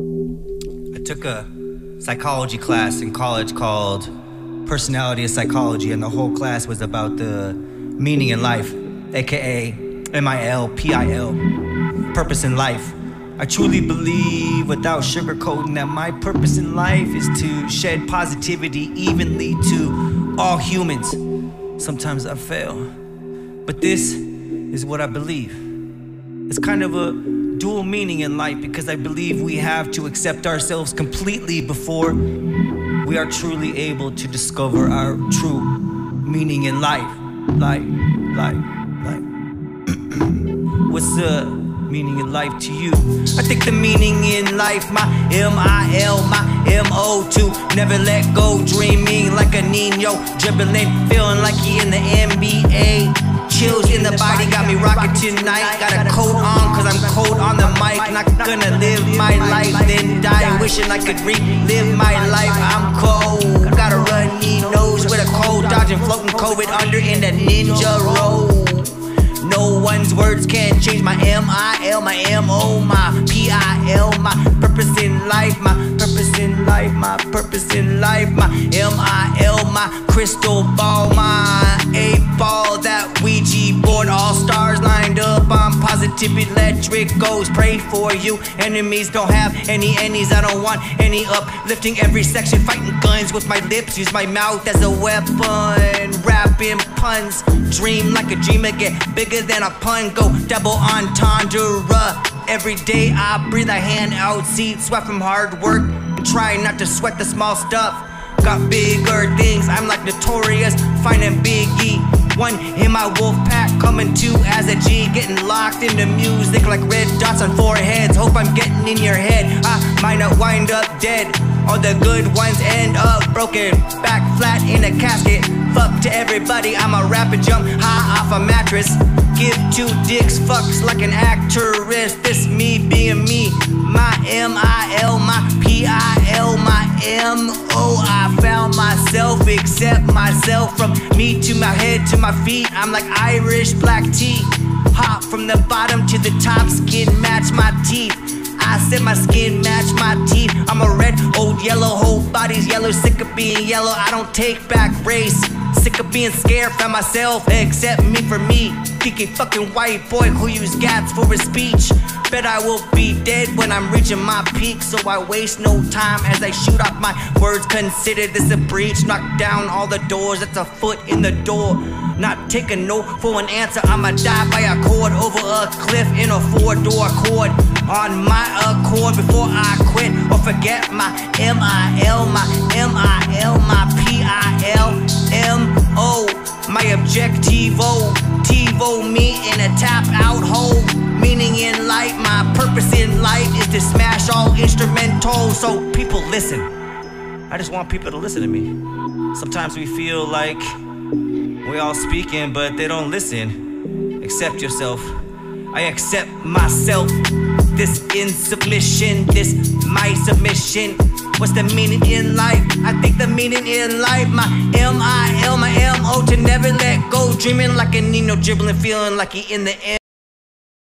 I took a psychology class in college called Personality and Psychology, and the whole class was about the meaning in life, aka M I L P I L, purpose in life. I truly believe, without sugarcoating, that my purpose in life is to shed positivity evenly to all humans. Sometimes I fail, but this is what I believe. It's kind of a dual meaning in life because I believe we have to accept ourselves completely before we are truly able to discover our true meaning in life. Like, like, like. What's the meaning in life to you? I think the meaning in life, my M I L, my M O to never let go, dreaming like a Nino, dribbling, feeling like he in the NBA chills in the body got me rocking tonight. Got a coat on, cold on the mic. Not gonna live my life, then die. Wishing I could relive my life. I'm cold. Got a runny nose with a cold, dodging floating COVID under in the ninja roll. No one's words can change my M I L, my M O, my P I L, my purpose in life, my purpose in life, my purpose in life, my M I L, my crystal ball, my eight ball, positive electric goes. Pray for you. Enemies don't have any ennies. I don't want any uplifting every section. Fighting guns with my lips. Use my mouth as a weapon. Rapping puns. Dream like a dreamer. Get bigger than a pun. Go double entendre. Every day I breathe a hand out. Seed sweat from hard work. And try not to sweat the small stuff. Got bigger things, I'm like notorious, finding Biggie. One in my wolf pack, coming two as a G, getting locked into music like red dots on foreheads. Hope I'm getting in your head. I might not wind up dead. All the good ones end up broken, back flat in a casket. Fuck to everybody, I'm a rapid jump high off a mattress. Give two dicks fucks like an actress. This me being me, my M I L, my P I L, my M O. I found myself, accept myself from me to my head to my feet. I'm like Irish black tea. Hop from the bottom to the top, skin match my teeth. I said my skin match my teeth. I'm a red, old yellow, whole body's yellow, sick of being yellow. I don't take back race. Sick of being scared for myself, accept me for me. Thinking fucking white boy who use gats for his speech. Bet I will be dead when I'm reaching my peak, so I waste no time as I shoot off my words. Consider this a breach, knock down all the doors. That's a foot in the door. Not taking no for an answer. I'ma die by a cord over a cliff in a four door cord. On my accord before I quit or forget my M I L, my M I L, my P I L M O. My objectivo, TiVo me in a tap out hole. Meaning in life, my purpose in life is to smash all instrumentals so people listen. I just want people to listen to me. Sometimes we feel like we all speaking, but they don't listen. Accept yourself. I accept myself. This in submission, this my submission. What's the meaning in life? I think the meaning in life, my M I L, my M O, to never let go. Dreaming like a Nino, dribbling, feeling like he in the end.